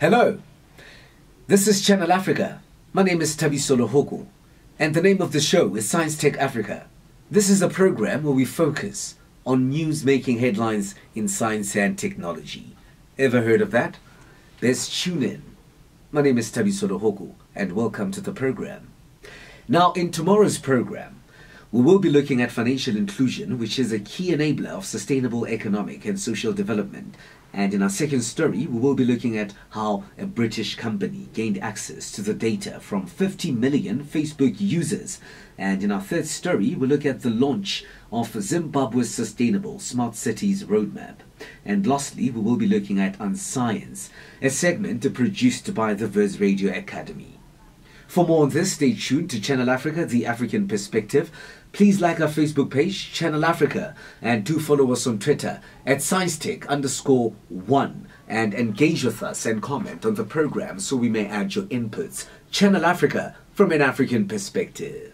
Hello, this is Channel Africa. My name is Tabi Hoku, and the name of the show is Science Tech Africa. This is a program where we focus on news making headlines in science and technology. Ever heard of that? Let's tune in. My name is Tabi Hoku, and welcome to the program. Now, in tomorrow's program, we will be looking at financial inclusion, which is a key enabler of sustainable economic and social development. And in our second story, we will be looking at how a British company gained access to the data from 50 million Facebook users. And in our third story, we look at the launch of Zimbabwe's Sustainable Smart Cities Roadmap. And lastly, we will be looking at Unscience, a segment produced by the Verse Radio Academy. For more on this, stay tuned to Channel Africa, the African perspective. Please like our Facebook page, Channel Africa, and do follow us on Twitter at ScienceTech underscore one and engage with us and comment on the program so we may add your inputs. Channel Africa from an African perspective.